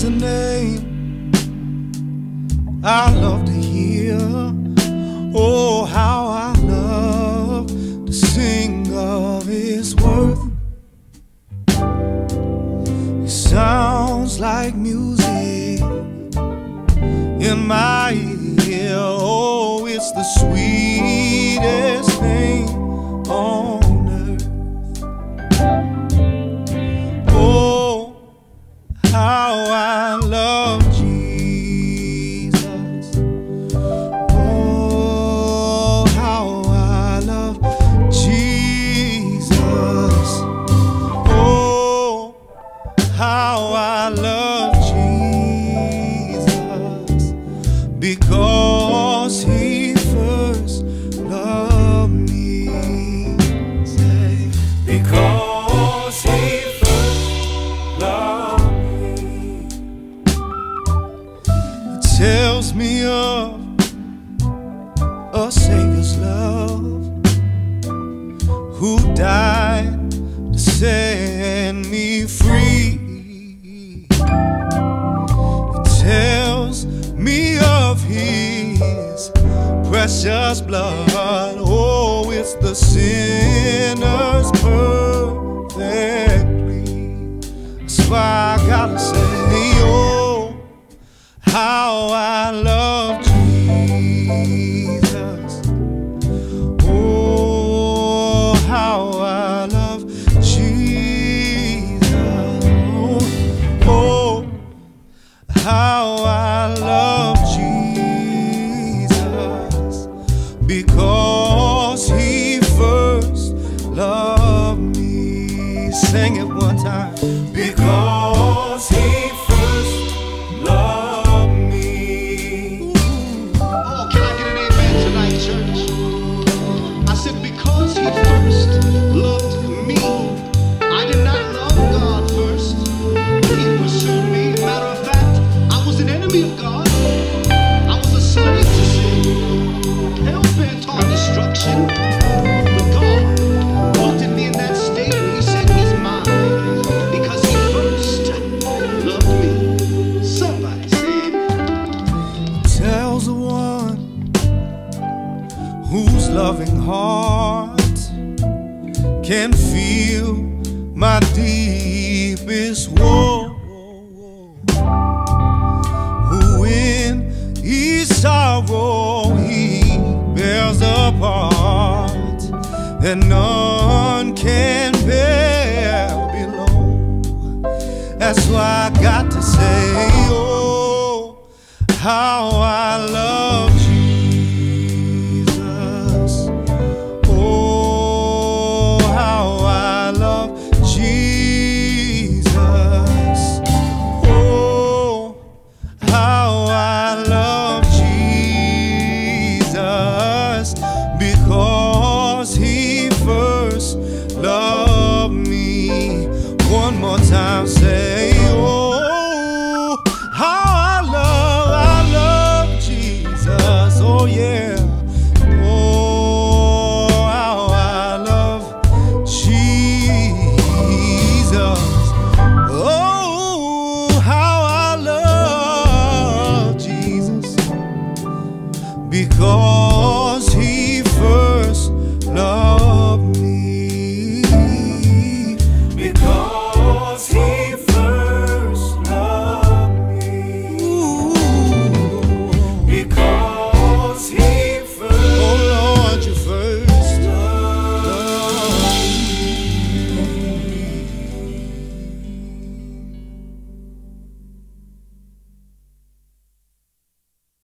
is a name I love to hear. Oh, how I love to sing of His worth. It sounds like music in my ear. Oh, it's the sweetest thing on earth. How I love Jesus. Oh, how I love Jesus. Oh, how I love Jesus because tells me of a Savior's love who died to set me free. It tells me of His precious blood. Oh, it's the sinner's I love Jesus. Oh, how I love Jesus. Oh, how I love Jesus because He first loved me. Sing it one time. Because He can feel my deepest woe. Who in each sorrow he bears a part that none can bear below. That's why I got to say, oh, how I love sometimes say, Oh, how I love, I love Jesus. Oh, yeah. Oh, how I love Jesus. Oh, how I love Jesus. Because